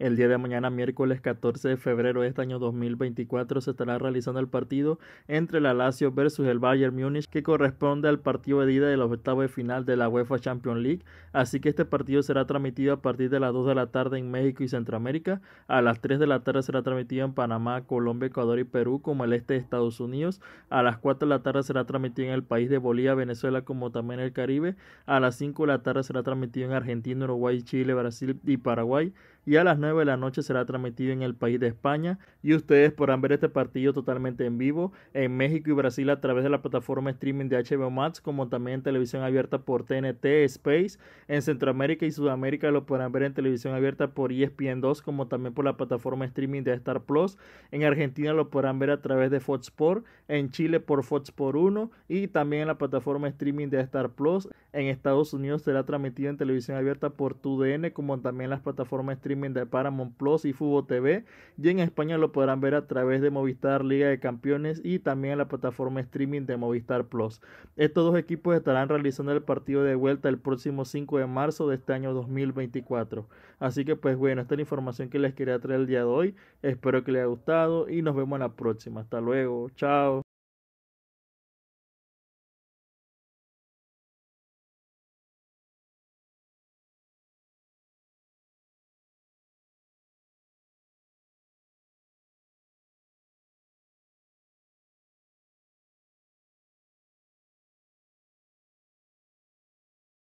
El día de mañana, miércoles 14 de febrero de este año 2024, se estará realizando el partido entre la Lazio versus el Bayern Múnich, que corresponde al partido de ida de los octavos de final de la UEFA Champions League. Así que este partido será transmitido a partir de las 2 de la tarde en México y Centroamérica. A las 3 de la tarde será transmitido en Panamá, Colombia, Ecuador y Perú, como el este de Estados Unidos. A las 4 de la tarde será transmitido en el país de Bolivia, Venezuela, como también el Caribe. A las 5 de la tarde será transmitido en Argentina, Uruguay, Chile, Brasil y Paraguay. Y a las 9 de la noche será transmitido en el país de España y ustedes podrán ver este partido totalmente en vivo en México y Brasil a través de la plataforma streaming de HBO Max como también en televisión abierta por TNT Space. En Centroamérica y Sudamérica lo podrán ver en televisión abierta por ESPN 2 como también por la plataforma streaming de Star Plus. En Argentina lo podrán ver a través de Fox Sport, en Chile por Fox Sport 1 y también en la plataforma streaming de Star Plus. En Estados Unidos será transmitido en televisión abierta por TUDN como también las plataformas streaming de Paramount Plus y Fubo TV y en España lo podrán ver a través de Movistar Liga de Campeones y también en la plataforma streaming de Movistar Plus. Estos dos equipos estarán realizando el partido de vuelta el próximo 5 de marzo de este año 2024. Así que pues bueno, esta es la información que les quería traer el día de hoy. Espero que les haya gustado y nos vemos en la próxima. Hasta luego. Chao.